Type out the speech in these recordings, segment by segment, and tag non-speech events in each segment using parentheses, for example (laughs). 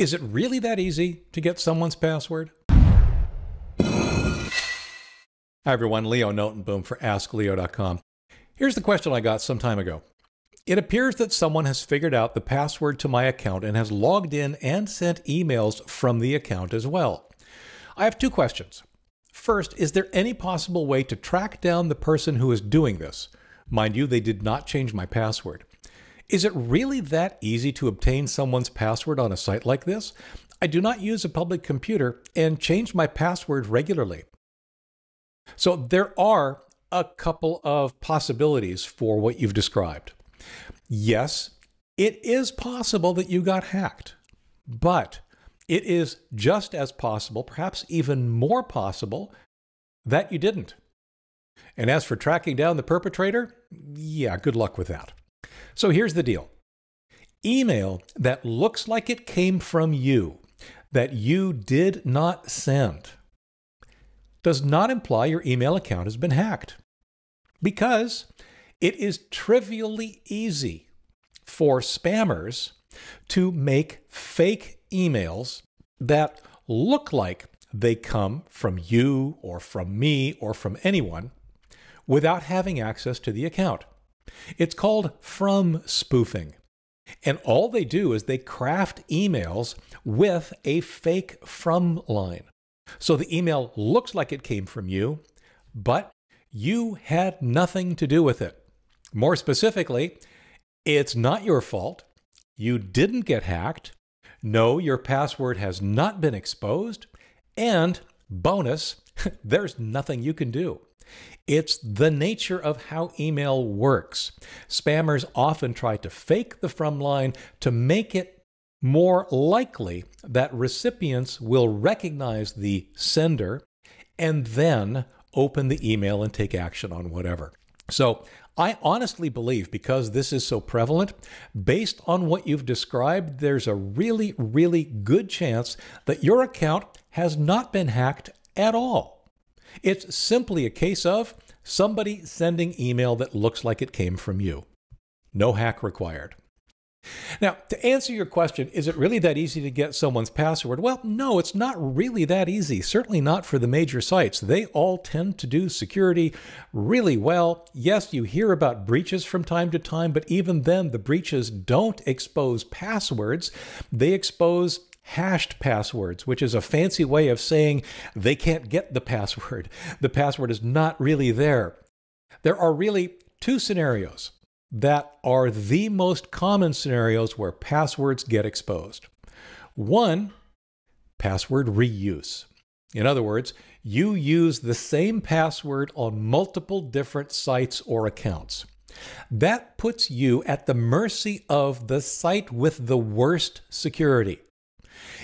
Is it really that easy to get someone's password? Hi, everyone. Leo Notenboom for AskLeo.com. Here's the question I got some time ago. It appears that someone has figured out the password to my account and has logged in and sent emails from the account as well. I have two questions. First, is there any possible way to track down the person who is doing this? Mind you, they did not change my password. Is it really that easy to obtain someone's password on a site like this? I do not use a public computer and change my password regularly. So there are a couple of possibilities for what you've described. Yes, it is possible that you got hacked, but it is just as possible, perhaps even more possible, that you didn't. And as for tracking down the perpetrator, yeah, good luck with that. So here's the deal email that looks like it came from you, that you did not send, does not imply your email account has been hacked. Because it is trivially easy for spammers to make fake emails that look like they come from you or from me or from anyone without having access to the account. It's called from spoofing. And all they do is they craft emails with a fake from line. So the email looks like it came from you, but you had nothing to do with it. More specifically, it's not your fault. You didn't get hacked. No, your password has not been exposed. And bonus, (laughs) there's nothing you can do. It's the nature of how email works. Spammers often try to fake the from line to make it more likely that recipients will recognize the sender and then open the email and take action on whatever. So I honestly believe because this is so prevalent, based on what you've described, there's a really, really good chance that your account has not been hacked at all. It's simply a case of somebody sending email that looks like it came from you. No hack required. Now, to answer your question, is it really that easy to get someone's password? Well, no, it's not really that easy. Certainly not for the major sites. They all tend to do security really well. Yes, you hear about breaches from time to time, but even then, the breaches don't expose passwords, they expose hashed passwords, which is a fancy way of saying they can't get the password. (laughs) The password is not really there. There are really two scenarios that are the most common scenarios where passwords get exposed. One, password reuse. In other words, you use the same password on multiple different sites or accounts. That puts you at the mercy of the site with the worst security.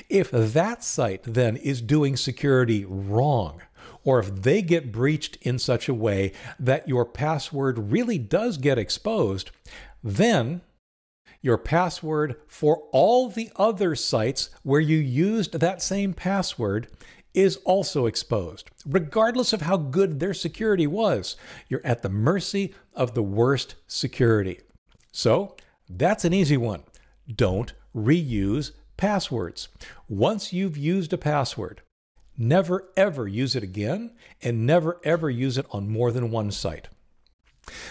If that site then is doing security wrong, or if they get breached in such a way that your password really does get exposed, then your password for all the other sites where you used that same password is also exposed. Regardless of how good their security was, you're at the mercy of the worst security. So that's an easy one. Don't reuse Passwords. Once you've used a password, never ever use it again and never ever use it on more than one site.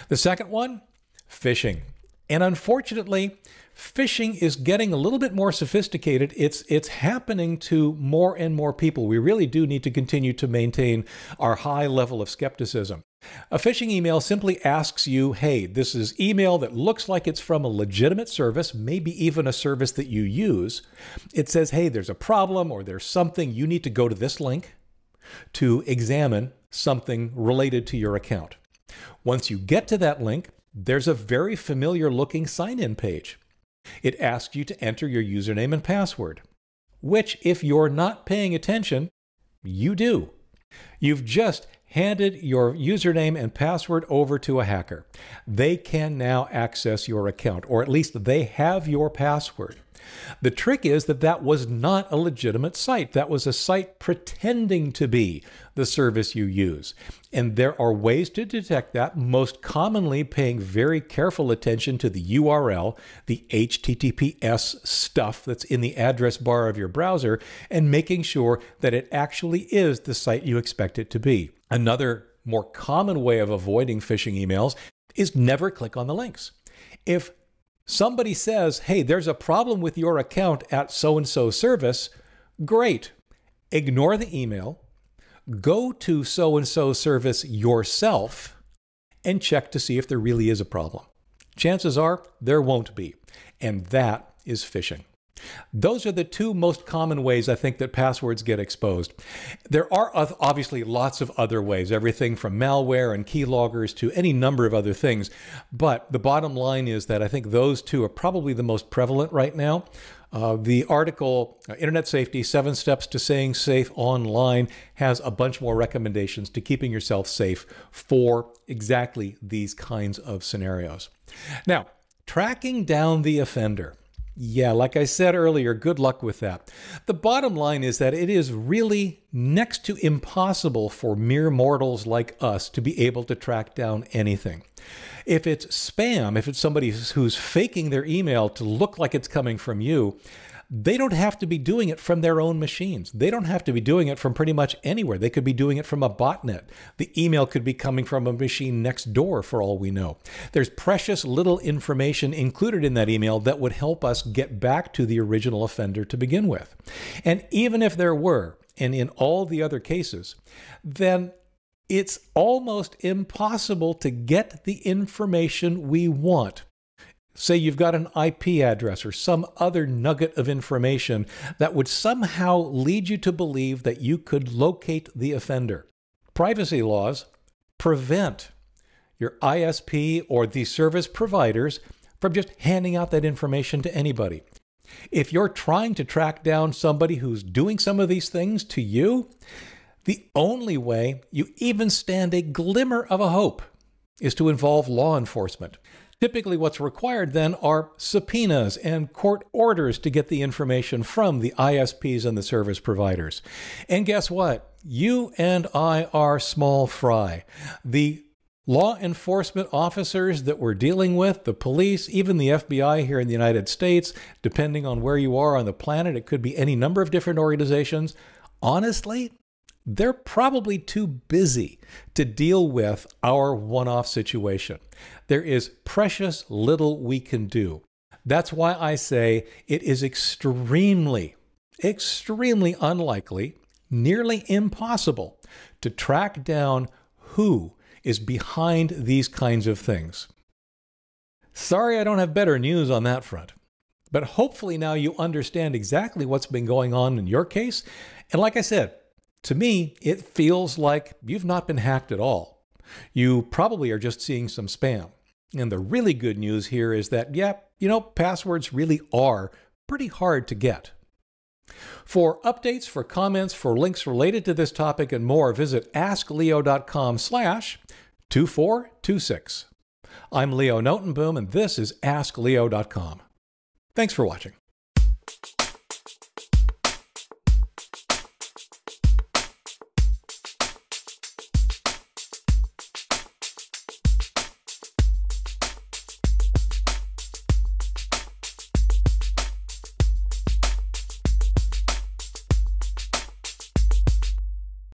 The second one, phishing. And unfortunately, phishing is getting a little bit more sophisticated. It's it's happening to more and more people. We really do need to continue to maintain our high level of skepticism. A phishing email simply asks you, hey, this is email that looks like it's from a legitimate service, maybe even a service that you use. It says, hey, there's a problem or there's something, you need to go to this link to examine something related to your account. Once you get to that link, there's a very familiar looking sign in page. It asks you to enter your username and password, which, if you're not paying attention, you do. You've just handed your username and password over to a hacker. They can now access your account, or at least they have your password. The trick is that that was not a legitimate site. That was a site pretending to be the service you use. And there are ways to detect that, most commonly paying very careful attention to the URL, the HTTPS stuff that's in the address bar of your browser, and making sure that it actually is the site you expect it to be. Another more common way of avoiding phishing emails is never click on the links. If somebody says, hey, there's a problem with your account at so and so service, great. Ignore the email, go to so and so service yourself, and check to see if there really is a problem. Chances are there won't be, and that is phishing. Those are the two most common ways I think that passwords get exposed. There are obviously lots of other ways, everything from malware and keyloggers to any number of other things. But the bottom line is that I think those two are probably the most prevalent right now. Uh, the article, uh, Internet Safety Seven Steps to Staying Safe Online, has a bunch more recommendations to keeping yourself safe for exactly these kinds of scenarios. Now, tracking down the offender. Yeah, like I said earlier, good luck with that. The bottom line is that it is really next to impossible for mere mortals like us to be able to track down anything. If it's spam, if it's somebody who's faking their email to look like it's coming from you, they don't have to be doing it from their own machines. They don't have to be doing it from pretty much anywhere. They could be doing it from a botnet. The email could be coming from a machine next door for all we know. There's precious little information included in that email that would help us get back to the original offender to begin with. And even if there were, and in all the other cases, then it's almost impossible to get the information we want Say you've got an IP address or some other nugget of information that would somehow lead you to believe that you could locate the offender. Privacy laws prevent your ISP or the service providers from just handing out that information to anybody. If you're trying to track down somebody who's doing some of these things to you, the only way you even stand a glimmer of a hope is to involve law enforcement. Typically, what's required then are subpoenas and court orders to get the information from the ISPs and the service providers. And guess what? You and I are small fry. The law enforcement officers that we're dealing with, the police, even the FBI here in the United States, depending on where you are on the planet, it could be any number of different organizations. Honestly, they're probably too busy to deal with our one off situation. There is precious little we can do. That's why I say it is extremely, extremely unlikely, nearly impossible to track down who is behind these kinds of things. Sorry, I don't have better news on that front. But hopefully now you understand exactly what's been going on in your case. And like I said, to me, it feels like you've not been hacked at all. You probably are just seeing some spam. And the really good news here is that, yeah, you know, passwords really are pretty hard to get. For updates, for comments, for links related to this topic and more, visit askleo.com slash 2426. I'm Leo Notenboom, and this is AskLeo.com. Thanks for watching.